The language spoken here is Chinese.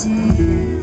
记忆